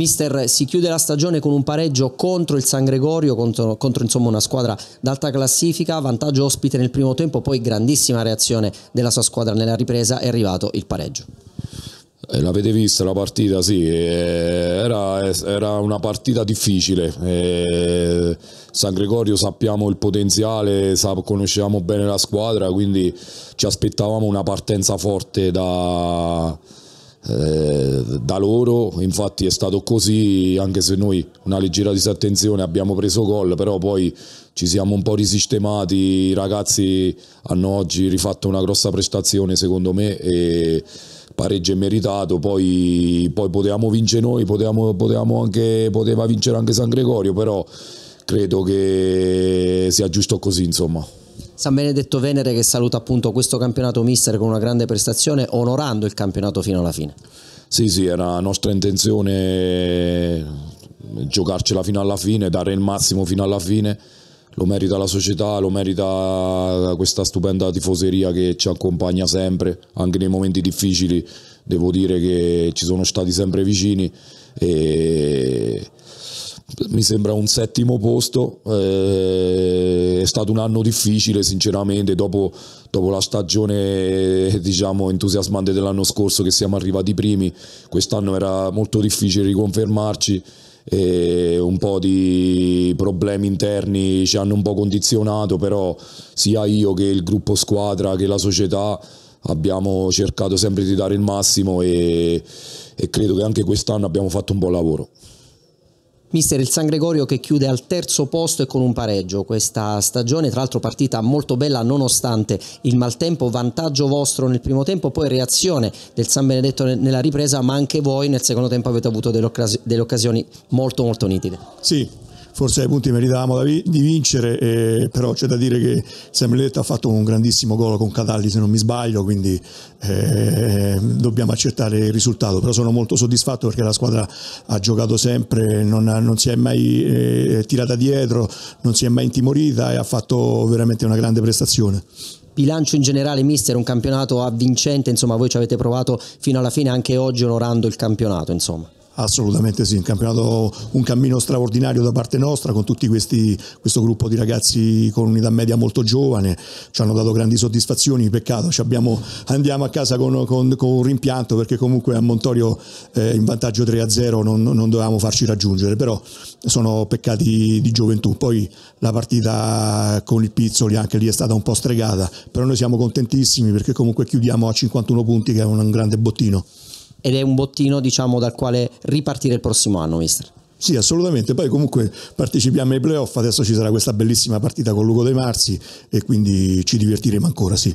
Mister, si chiude la stagione con un pareggio contro il San Gregorio, contro, contro insomma, una squadra d'alta classifica, vantaggio ospite nel primo tempo, poi grandissima reazione della sua squadra nella ripresa, è arrivato il pareggio. Eh, l'avete vista la partita? Sì, eh, era, era una partita difficile. Eh, San Gregorio sappiamo il potenziale, conosciamo bene la squadra, quindi ci aspettavamo una partenza forte da, da loro. Infatti è stato così, anche se noi una leggera disattenzione abbiamo preso gol, però poi ci siamo un po' risistemati. I ragazzi hanno oggi rifatto una grossa prestazione, secondo me. E, pareggio è meritato, poi, poi potevamo vincere noi, potevamo, potevamo anche, poteva vincere anche San Gregorio, però credo che sia giusto così insomma. San Benedetto Venere che saluta appunto questo campionato mister con una grande prestazione onorando il campionato fino alla fine. Sì sì era nostra intenzione giocarcela fino alla fine, dare il massimo fino alla fine. Lo merita la società, lo merita questa stupenda tifoseria che ci accompagna sempre, anche nei momenti difficili. Devo dire che ci sono stati sempre vicini e mi sembra un settimo posto, eh, è stato un anno difficile sinceramente dopo, dopo la stagione diciamo, entusiasmante dell'anno scorso che siamo arrivati primi, quest'anno era molto difficile riconfermarci. E un po' di problemi interni ci hanno un po' condizionato, però sia io che il gruppo squadra che la società abbiamo cercato sempre di dare il massimo e, e credo che anche quest'anno abbiamo fatto un buon lavoro. Mister il San Gregorio che chiude al terzo posto e con un pareggio questa stagione, tra l'altro partita molto bella nonostante il maltempo, vantaggio vostro nel primo tempo, poi reazione del San Benedetto nella ripresa, ma anche voi nel secondo tempo avete avuto delle, occasioni molto molto nitide. Sì, forse ai punti meritavamo di vincere, eh, però c'è da dire che Semmeletto ha fatto un grandissimo gol con Cataldi se non mi sbaglio, quindi eh, dobbiamo accettare il risultato, però sono molto soddisfatto perché la squadra ha giocato sempre, non, non si è mai eh, tirata dietro, non si è mai intimorita e ha fatto veramente una grande prestazione. Bilancio in generale mister un campionato avvincente insomma voi ci avete provato fino alla fine anche oggi onorando il campionato insomma Assolutamente sì, un campionato, un cammino straordinario da parte nostra con tutti questi, questo gruppo di ragazzi con unità media molto giovane, ci hanno dato grandi soddisfazioni, peccato, abbiamo, andiamo a casa con, con, con, un rimpianto perché comunque a Montorio eh, in vantaggio 3-0 non, non dovevamo farci raggiungere, però sono peccati di gioventù, poi la partita con il Pizzoli anche lì è stata un po' stregata, però noi siamo contentissimi perché comunque chiudiamo a 51 punti che è un grande bottino ed è un bottino diciamo, dal quale ripartire il prossimo anno, mister. Sì, assolutamente. Poi comunque partecipiamo ai playoff, adesso ci sarà questa bellissima partita con Lugo De Marzi e quindi ci divertiremo ancora, sì.